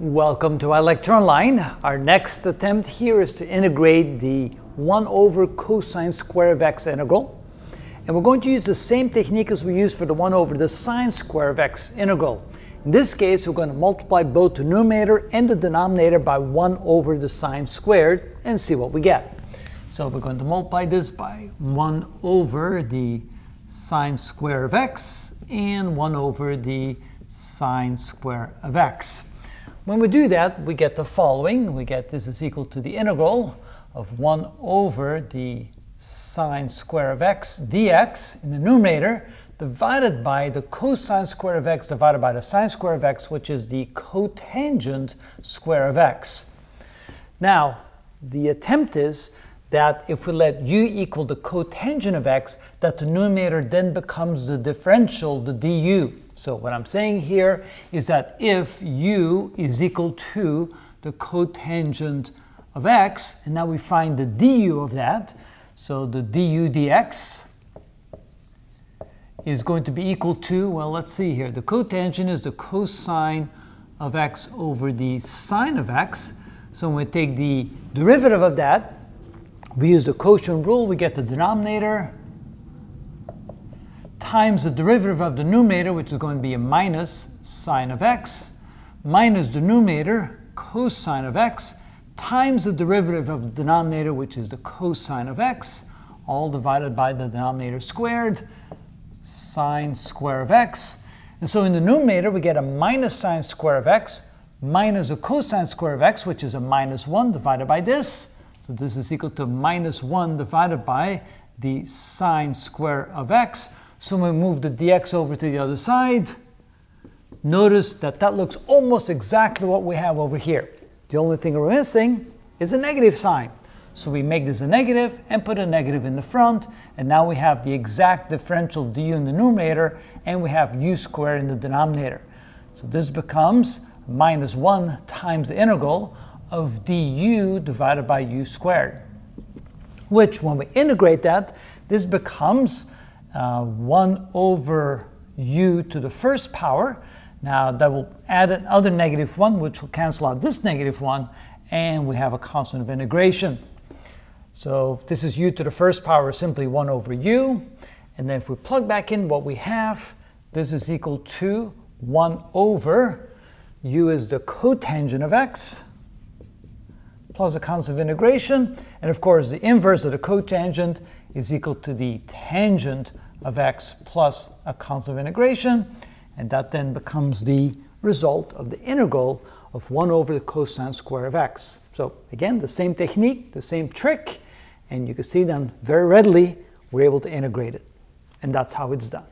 Welcome to iLectureOnline. Our next attempt here is to integrate the 1 over cosine square of x integral. And we're going to use the same technique as we used for the 1 over the sine square of x integral. In this case, we're going to multiply both the numerator and the denominator by 1 over the sine squared and see what we get. So we're going to multiply this by 1 over the sine square of x and 1 over the sine square of x. When we do that, we get the following. We get this is equal to the integral of 1 over the sine square of x dx in the numerator divided by the cosine square of x divided by the sine square of x, which is the cotangent square of x. Now, the attempt is that if we let u equal the cotangent of x, that the numerator then becomes the differential, the du. So what I'm saying here is that if u is equal to the cotangent of x, and now we find the du of that, so the du dx is going to be equal to, well, let's see here. The cotangent is the cosine of x over the sine of x. So when we take the derivative of that, we use the quotient rule, we get the denominator times the derivative of the numerator, which is going to be a minus sine of x, minus the numerator, cosine of x, times the derivative of the denominator, which is the cosine of x, all divided by the denominator squared, sine square of x. And so in the numerator, we get a minus sine square of x minus a cosine square of x, which is a minus 1 divided by this. So this is equal to minus 1 divided by the sine square of x. So we move the dx over to the other side, notice that that looks almost exactly what we have over here. The only thing we're missing is a negative sign. So we make this a negative and put a negative in the front, and now we have the exact differential du in the numerator, and we have u squared in the denominator. So this becomes minus 1 times the integral of du divided by u squared, which when we integrate that, this becomes uh, 1 over u to the first power. Now that will add another negative 1, which will cancel out this negative 1, and we have a constant of integration. So this is u to the first power, simply 1 over u. And then if we plug back in what we have, this is equal to 1 over u is the cotangent of x plus a constant of integration. And of course, the inverse of the cotangent is equal to the tangent of x plus a constant of integration. And that then becomes the result of the integral of 1 over the cosine square of x. So again, the same technique, the same trick, and you can see then very readily we're able to integrate it. And that's how it's done.